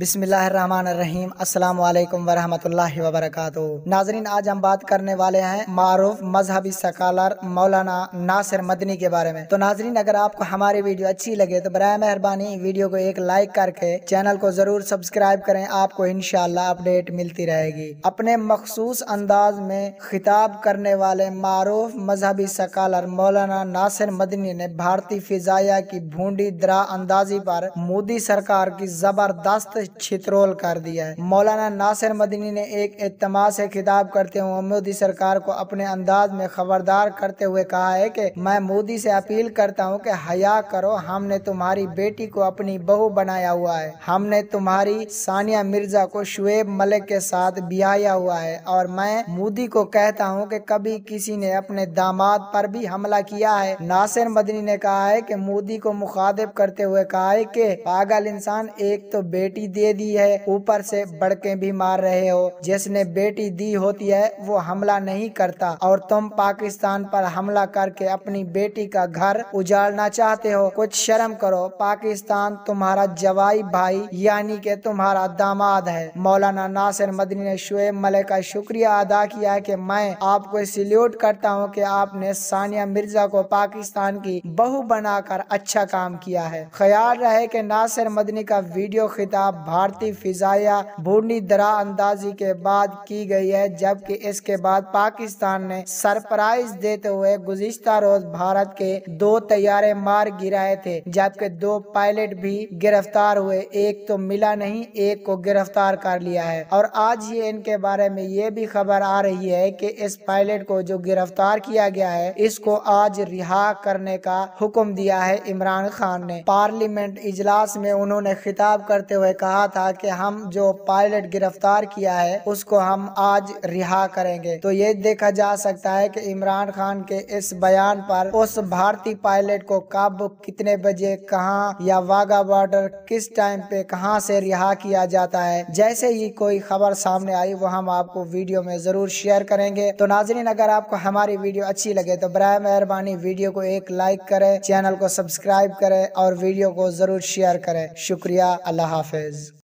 بسم اللہ الرحمن الرحیم، السلام علیکم ورحمۃ اللہ وبرکاتہ۔ ناظرین، آج ہم بات کرنے والے ہیں معروف مذہبی سکالر مولانا ناصر مدنی کے بارے میں۔ تو ناظرین، اگر آپ کو ہماری ویڈیو اچھی لگے تو برائے مہربانی ویڈیو کو ایک لائک کر کے چینل کو ضرور سبسکرائب کریں، آپ کو انشاءاللہ اپڈیٹ ملتی رہے گی۔ اپنے مخصوص انداز میں خطاب کرنے والے معروف مذہبی سکالر مولانا ناصر مدنی نے بھارتی فضائیہ کی بھونڈی درا اندازی پر مودی سرکار کی زبردست چھترول کر دیا ہے۔ مولانا ناصر مدنی نے ایک اجتماع سے خطاب کرتے ہوئے مودی سرکار کو اپنے انداز میں خبردار کرتے ہوئے کہا ہے کہ میں مودی سے اپیل کرتا ہوں کہ حیا کرو، ہم نے تمہاری بیٹی کو اپنی بہو بنایا ہوا ہے۔ ہم نے تمہاری ثانیہ مرزا کو شعیب ملک کے ساتھ بیایا ہوا ہے۔ اور میں مودی کو کہتا ہوں کہ کبھی کسی نے اپنے داماد پر بھی حملہ کیا ہے۔ ناصر مدنی نے کہا ہے کہ مودی کو مخاطب کرتے ہوئے کہا ہے کہ پاگل انسان ایک تو بیٹی دے دی ہے۔ اوپر سے بڑکیں بھی مار رہے ہو۔ جس نے بیٹی دی ہوتی ہے، وہ حملہ نہیں کرتا۔ اور تم پاکستان پر حملہ کر کے اپنی بیٹی کا گھر اجاڑنا چاہتے ہو۔ کچھ شرم کرو، پاکستان تمہارا جوائی بھائی یعنی کہ تمہارا داماد ہے۔ مولانا ناصر مدنی نے شعیب ملک کا شکریہ ادا کیا کہ میں آپ کو سلیوٹ کرتا ہوں کہ آپ نے ثانیہ مرزا کو پاکستان کی بہو بنا کر اچھا کام کیا ہے۔ خیال رہے کہ ناصر مدنی کا ویڈیو خطاب بھارتی فضائیہ بھونڈی درا اندازی کے بعد کی گئی ہے، جبکہ اس کے بعد پاکستان نے سرپرائز دیتے ہوئے گزشتہ روز بھارت کے دو طیارے مار گرائے تھے، جبکہ دو پائلٹ بھی گرفتار ہوئے۔ ایک تو ملا نہیں، ایک کو گرفتار کر لیا ہے۔ اور آج یہ ان کے بارے میں یہ بھی خبر آ رہی ہے کہ اس پائلٹ کو جو گرفتار کیا گیا ہے، اس کو آج رہا کرنے کا حکم دیا ہے۔ عمران خان نے۔ پارلیمنٹ اجلاس میں انہوں نے خطاب کرتے ہوئے کہا تھا کہ ہم جو پائلٹ گرفتار کیا ہے، اس کو ہم آج رہا کریں گے۔ تو یہ دیکھا جا سکتا ہے کہ عمران خان کے اس بیان پر اس بھارتی پائلٹ کو کب کتنے بجے کہاں یا واگا بارڈر کس ٹائم پہ کہاں سے رہا کیا جاتا ہے، جیسے ہی کوئی خبر سامنے آئی وہ ہم آپ کو ویڈیو میں ضرور شیئر کریں گے۔ تو ناظرین، اگر آپ کو ہماری ویڈیو اچھی لگے تو برائے مہربانی ویڈیو کو ایک لائک کریں، چینل کو سبسکرائب کریں اور ویڈیو کو ضرور شیئر کریں۔ شکریہ، اللہ حافظ۔ says